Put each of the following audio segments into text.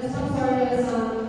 Let's sorry, forward with a song.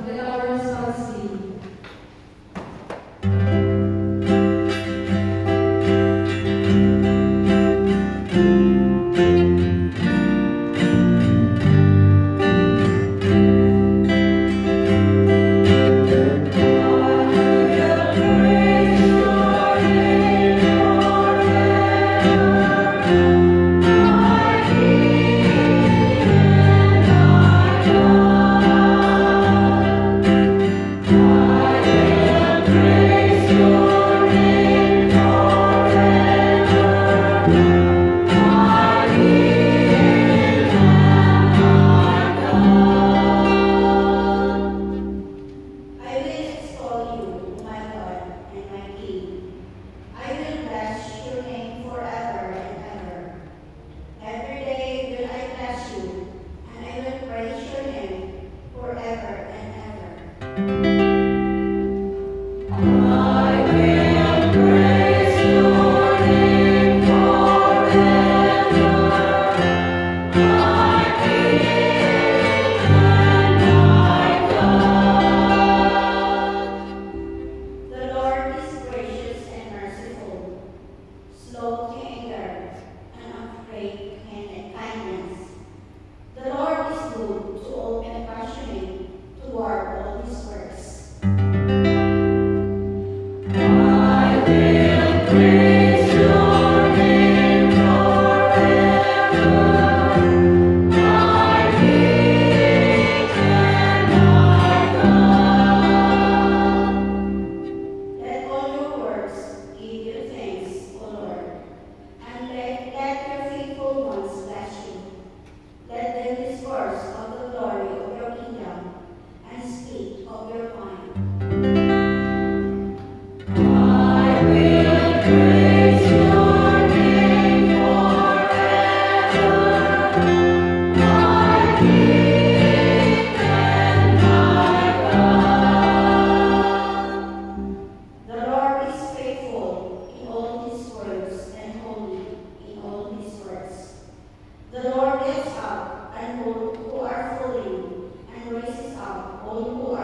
and who, who are fleeing, and raises up all who are